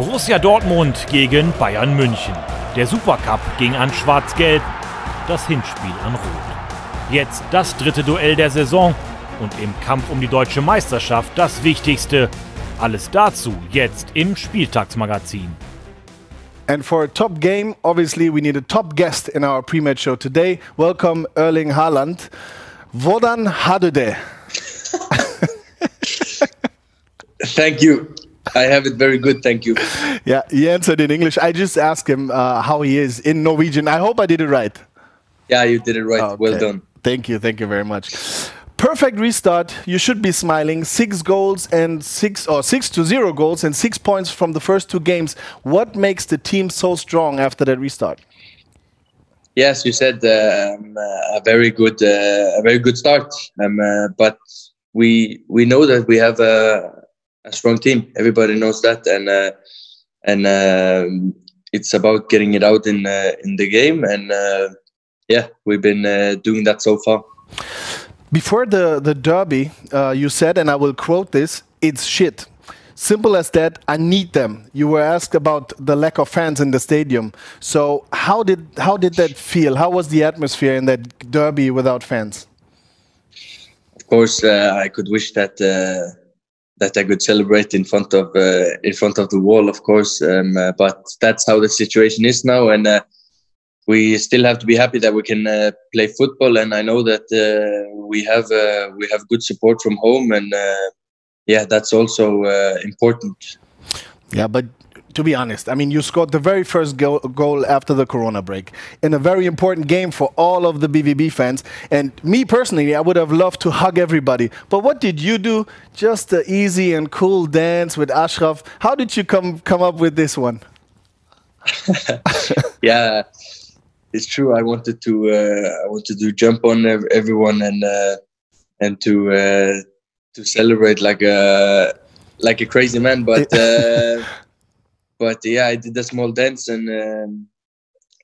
Borussia Dortmund gegen Bayern München. Der Supercup ging an Schwarz-Gelb, das Hinspiel an Rot. Jetzt das dritte Duell der Saison und im Kampf um die deutsche Meisterschaft das Wichtigste. Alles dazu jetzt im Spieltagsmagazin. And for a top game, obviously, we need a top guest in our pre-match show today. Welcome, Erling Haaland. Du det? Thank you. I have it very good, thank you. Yeah, he answered in English. I just asked him uh, how he is in Norwegian. I hope I did it right. Yeah, you did it right. Okay. Well done. Thank you, thank you very much. Perfect restart. You should be smiling. Six goals and six or six to zero goals and six points from the first two games. What makes the team so strong after that restart? Yes, you said um, a very good, uh, a very good start. Um, uh, but we we know that we have a a strong team. Everybody knows that, and uh, and um, it's about getting it out in uh, in the game. And uh, yeah, we've been uh, doing that so far. Before the the derby, uh, you said, and I will quote this: "It's shit." Simple as that. I need them. You were asked about the lack of fans in the stadium. So how did how did that feel? How was the atmosphere in that derby without fans? Of course, uh, I could wish that that I could celebrate in front of uh, in front of the wall, of course. Um, uh, but that's how the situation is now, and uh, we still have to be happy that we can uh, play football. And I know that uh, we have uh, we have good support from home, and yeah, that's also important. Yeah, but to be honest. I mean, you scored the very first goal, goal, after the Corona break in a very important game for all of the BVB fans. And me personally, I would have loved to hug everybody. But what did you do? Just the easy and cool dance with Achraf. How did you come come up with this one? yeah, it's true. I wanted to uh, I wanted to jump on everyone and uh, and to uh, to celebrate like a like a crazy man, but. But yeah, I did a small dance and um,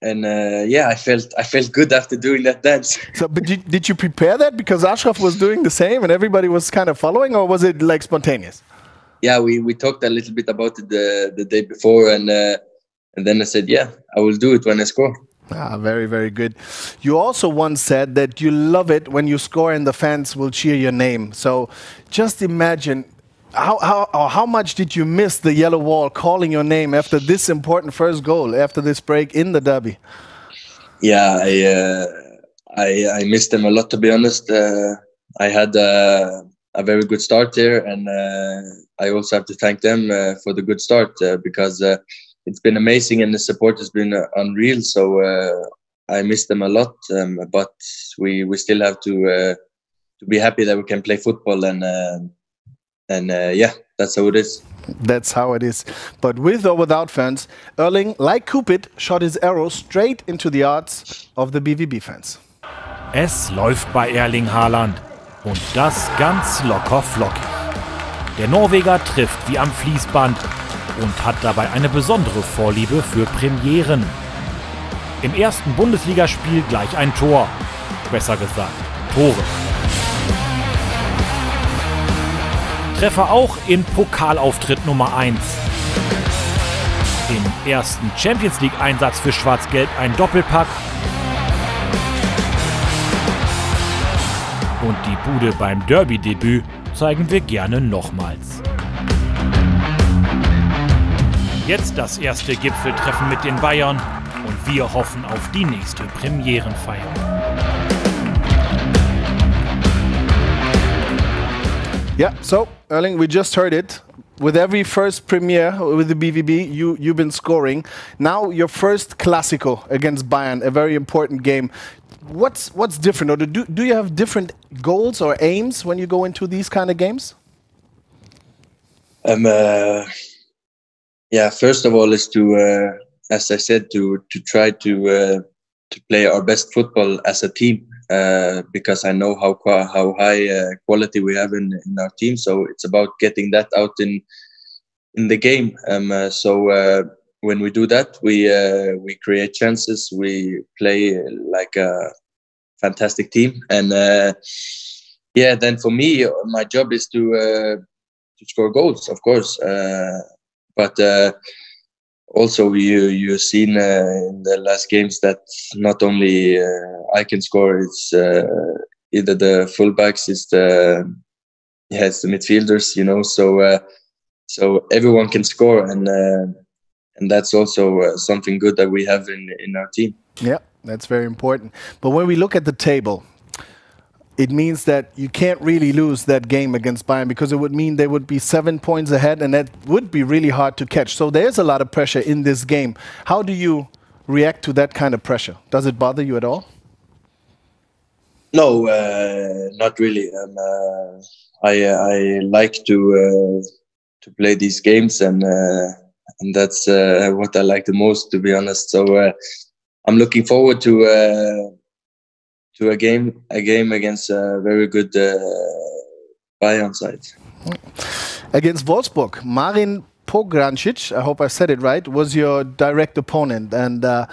and uh, yeah, I felt I felt good after doing that dance. So, but did, did you prepare that because Achraf was doing the same and everybody was kind of following, or was it like spontaneous? Yeah, we we talked a little bit about it the the day before, and uh, and then I said, yeah, I will do it when I score. Ah, very, very good. You also once said that you love it when you score and the fans will cheer your name. So just imagine how, how, how much did you miss the yellow wall calling your name after this important first goal, after this break in the derby? Yeah, I, uh, I, I missed them a lot, to be honest. Uh, I had uh, a very good start there, and uh, I also have to thank them uh, for the good start uh, because it's been amazing and the support has been unreal. So I miss them a lot, um, but we, we still have to to be happy that we can play football and and uh, yeah, that's how it is. That's how it is. But with or without fans, Erling, like Cupid, shot his arrow straight into the hearts of the BVB fans. Es läuft bei Erling Haaland. Und das ganz locker flockig. Der Norweger trifft wie am Fließband und hat dabei eine besondere Vorliebe für Premieren. Im ersten Bundesligaspiel gleich ein Tor. Besser gesagt, Tore. Treffer auch in Pokalauftritt Nummer 1. Im ersten Champions League-Einsatz für Schwarz-Gelb ein Doppelpack. Und die Bude beim Derby-Debüt zeigen wir gerne nochmals. Jetzt das erste Gipfeltreffen mit den Bayern und wir hoffen auf die nächste Premierenfeier. Yeah, so Erling, we just heard it. With every first premiere with the BVB, you, you've been scoring. Now your first Classico against Bayern, a very important game. What's, what's different? Or do, do you have different goals or aims when you go into these kind of games? Um, uh, yeah, first of all is to, uh, as I said, to, to try to, uh, to play our best football as a team uh, because I know how how high uh, quality we have in, in our team. So it's about getting that out in in the game. Um, uh, so uh, when we do that, we uh, we create chances. We play like a fantastic team, and uh yeah. Then for me, my job is to to score goals, of course. Uh but uh, also you you've seen uh, in the last games that not only uh, I can score, it's uh, either the fullbacks, it's the yeah, it's the midfielders, you know. So uh, so everyone can score, and and that's also something good that we have in in our team. Yeah, that's very important. But when we look at the table, it means that you can't really lose that game against Bayern because it would mean they would be seven points ahead, and that would be really hard to catch. So there's a lot of pressure in this game. How do you react to that kind of pressure? Does it bother you at all? No, uh, not really. Um, uh, I I like to uh, to play these games, and uh, and that's uh, what I like the most, to be honest. So uh, I'm looking forward to to a game a game against a very good Bayern side. Against Wolfsburg, Marin Pograncic, I hope I said it right, was your direct opponent. And uh,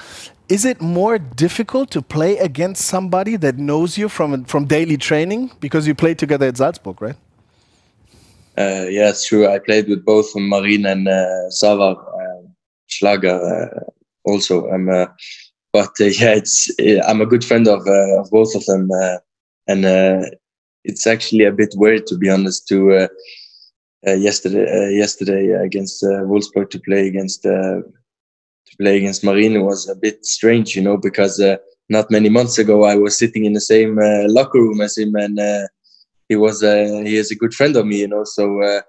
is it more difficult to play against somebody that knows you from from daily training because you played together at Salzburg, right? Uh, yeah, it's true. I played with both Marin and uh, Xaver, uh, Schlager uh, also. Um, uh, but uh, yeah, it's I'm a good friend of, uh, of both of them, and it's actually a bit weird to be honest. To yesterday, yesterday against Wolfsburg to play against to play against Marin was a bit strange, you know, because uh, not many months ago I was sitting in the same uh, locker room as him, and uh, he was uh, he is a good friend of me, you know. So uh,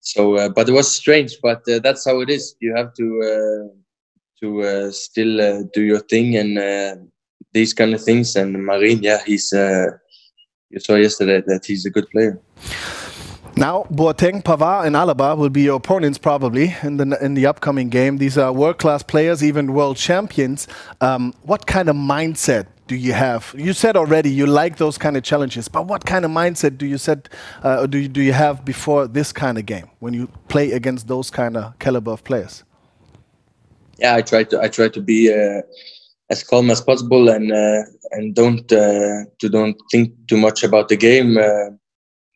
so, uh, but it was strange, but that's how it is. You have to to still do your thing and these kind of things. And Marin, yeah, he's you saw yesterday that he's a good player. Now, Boateng, Pavard, and Alaba will be your opponents probably in the in the upcoming game. These are world-class players, even world champions. Um, what kind of mindset do you have? You said already you like those kind of challenges, but what kind of mindset do you set uh, do you, do you have before this kind of game when you play against those kind of caliber of players? Yeah, I try to I try to be uh, as calm as possible and uh, and don't uh, to don't think too much about the game uh,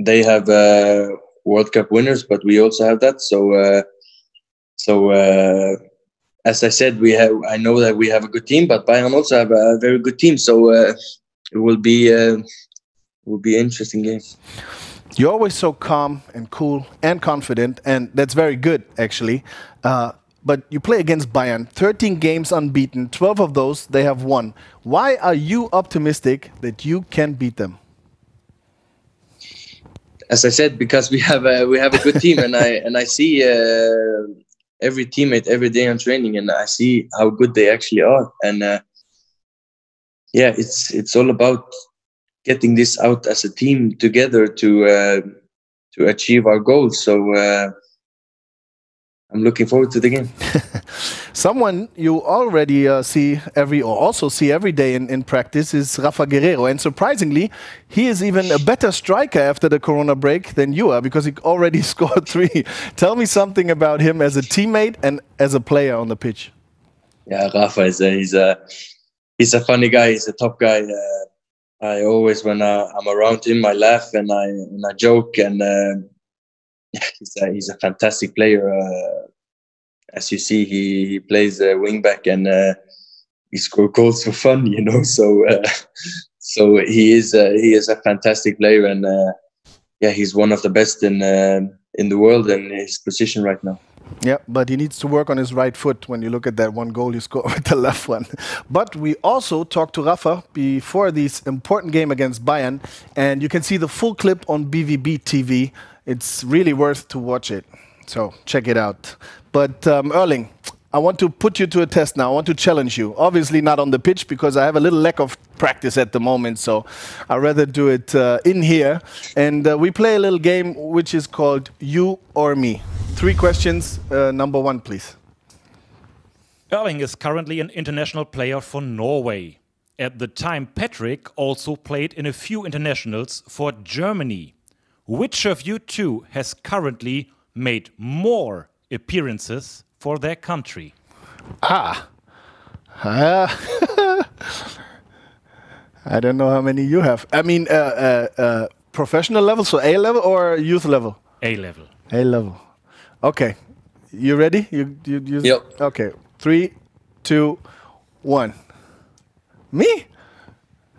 they have uh, World Cup winners, but we also have that. So, so as I said, we have. I know that we have a good team, but Bayern also have a very good team. So uh, it will be uh, will be interesting games. You're always so calm and cool and confident, and that's very good, actually. Uh, but you play against Bayern, 13 games unbeaten, 12 of those they have won. Why are you optimistic that you can beat them? as I said, because we have a we have a good team, and I and I see uh, every teammate every day on training, and I see how good they actually are, and uh, yeah, it's it's all about getting this out as a team together to uh, to achieve our goals. So uh, I'm looking forward to the game. Someone you already uh, see every or also see every day in, in practice is Rafa Guerreiro. And surprisingly, he is even a better striker after the Corona break than you are because he already scored three. Tell me something about him as a teammate and as a player on the pitch. Yeah, Rafa is a, he's a he's a funny guy. He's a top guy. Uh, I always when I, am around him, I laugh and I and I joke and. Uh, he's a, he's a fantastic player. Uh, as you see, he, plays uh, wing back and uh, he scores goals for fun, you know. So so he is uh, he is a fantastic player, and yeah, he's one of the best in in the world in his position right now. Yeah, but he needs to work on his right foot when you look at that one goal he scored with the left one. But we also talked to Rafa before this important game against Bayern, and you can see the full clip on BVB TV. It's really worth to watch it. So check it out. But um, Erling, I want to put you to a test now. I want to challenge you. Obviously not on the pitch because I have a little lack of practice at the moment. So I'd rather do it uh, in here. And uh, we play a little game which is called You or Me. Three questions. Uh, number one, please. Erling is currently an international player for Norway. At the time, Patrick also played in a few internationals for Germany. Which of you two has currently made more appearances for their country? Ah. Uh, I don't know how many you have. I mean, uh, uh, uh, professional level, so A level or youth level? A level. A level. Okay. You ready? You, you, you Yep. Okay. Three, two, one. Me?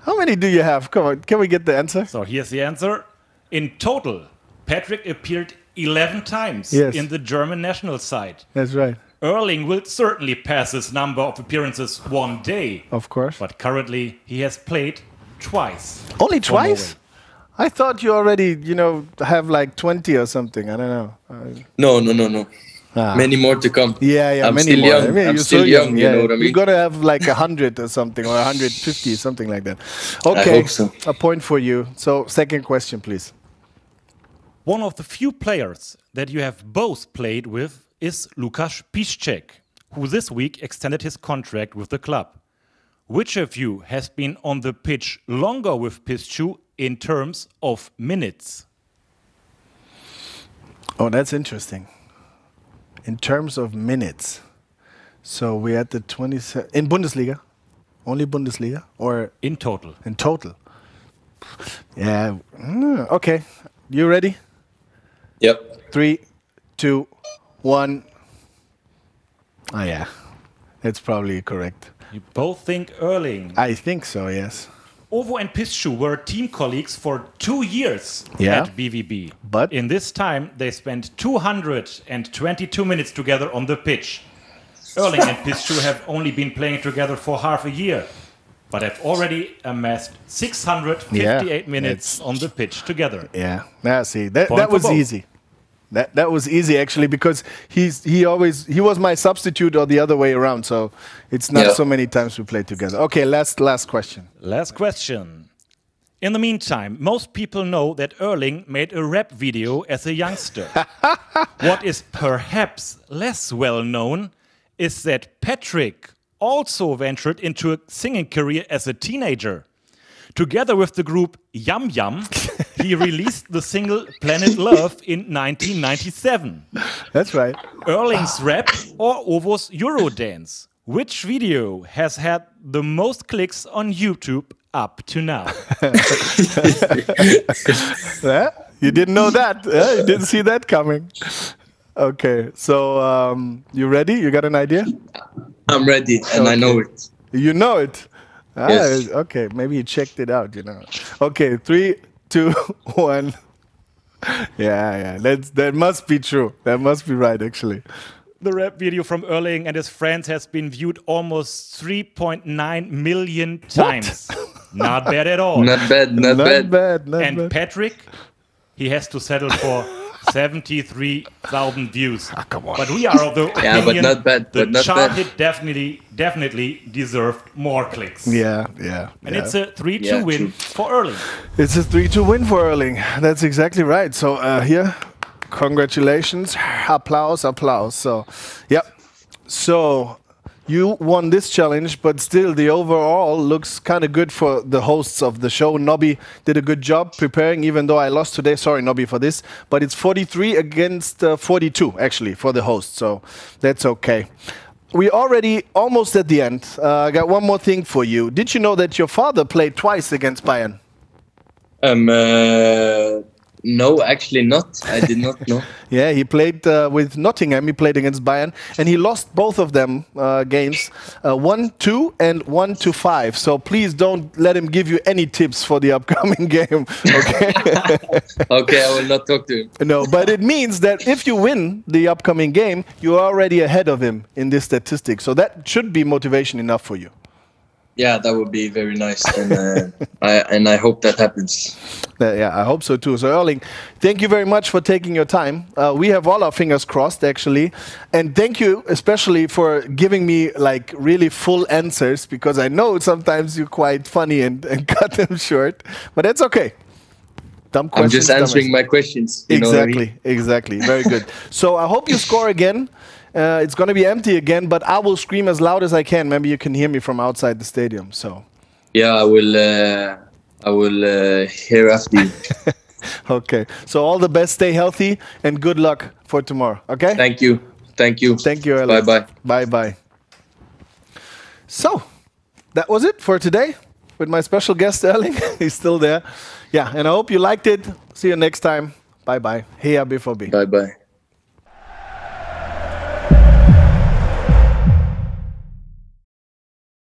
How many do you have? Come on. Can we get the answer? So here's the answer. In total, Patrick appeared 11 times Yes. in the German national side. That's right. Erling will certainly pass his number of appearances one day, Of course. but currently he has played twice. Only twice? I thought you already, you know, have like 20 or something. I don't know. No, no, no, no. Ah. Many more to come. Yeah, yeah, I'm many still more. young. I mean, I'm you're still so young, you Yeah, know what I mean? You mean? gotta have like a hundred or something, or 150, something like that. Okay, hope so. a point for you. So, second question, please. One of the few players that you have both played with is Lukas Piszczek, who this week extended his contract with the club. Which of you has been on the pitch longer with Piszczek in terms of minutes? Oh, that's interesting. In terms of minutes, so we're at the 27 in Bundesliga, only Bundesliga, or In total. in total. Yeah. mm, Okay. You ready? Yep. Three, two, one. Oh yeah, that's probably correct. You both think Erling. I think so. Yes. Owo and Piszczek were team colleagues for two years Yeah. at BVB. But- in this time, they spent 222 minutes together on the pitch. Erling and Piszczek have only been playing together for half a year, but have already amassed 658 Yeah, minutes on the pitch together. Yeah. Now see that Point that was easy. That that was easy actually because he's he always he was my substitute or the other way around. So it's not Yeah. so many times we played together. Okay. Last last question. Last question. In the meantime, most people know that Erling made a rap video as a youngster. what is perhaps less well known is that Patrick also ventured into a singing career as a teenager. Together with the group Yum Yum, he released the single Planet Love in 1997. That's right. Erling's rap or Owo's Eurodance? Which video has had the most clicks on YouTube up to now? Yeah? You didn't know that. Yeah? You didn't see that coming. Okay. So um, you ready? You got an idea? I'm ready and I know it. You know it. Ah, Yes. Okay, maybe you checked it out. You know. Okay, three, two, one. Yeah, yeah. That's that must be true. That must be right, actually. The rap video from Erling and his friends has been viewed almost 3.9 million times. Not bad at all. Not bad, not, Not bad. bad. Not and bad. Patrick, he has to settle for 73,000 views. Ah, come on. But we are of the Yeah, but opinion not bad, The but not chart bad. hit definitely, definitely deserved more clicks. Yeah, yeah. And yeah. it's a 3 2 Yeah, win true. for Erling. It's a 3 2 win for Erling. That's exactly right. So, uh, here, congratulations. Applause, applause. So, yep. So, you won this challenge, but still, the overall looks kind of good for the hosts of the show. Nobby did a good job preparing, even though I lost today. Sorry, Nobby, for this. But it's 43 against uh, 42, actually, for the host. So, that's okay. We're already almost at the end. Uh, I got one more thing for you. Did you know that your father played twice against Bayern? Um, uh, no, actually not. I did not know. Yeah, he played uh, with Nottingham. He played against Bayern, and he lost both of them uh, games, uh, one two and one to five. So please don't let him give you any tips for the upcoming game. Okay. okay, I will not talk to him. no, but it means that if you win the upcoming game, you're already ahead of him in this statistic. So that should be motivation enough for you. Yeah, that would be very nice, and uh, I and I hope that happens. Uh, yeah, I hope so too. So, Erling, thank you very much for taking your time. Uh, we have all our fingers crossed, actually. And thank you especially for giving me like really full answers because I know sometimes you're quite funny and, and cut them short, but that's okay. Dumb I'm questions. just answering my questions. you know I Exactly, mean? exactly. Very good. so I hope you score again. Uh, it's going to be empty again, but I will scream as loud as I can. Maybe you can hear me from outside the stadium. So, Yeah, I will. Uh, I will uh, hear after you. okay. So all the best. Stay healthy and good luck for tomorrow. Okay. Thank you. Thank you. Thank you, Bye Alex. bye. Bye bye. So, that was it for today with my special guest, Erling. He's still there. Yeah, and I hope you liked it. See you next time. Bye bye. Hey, BVB. Bye bye.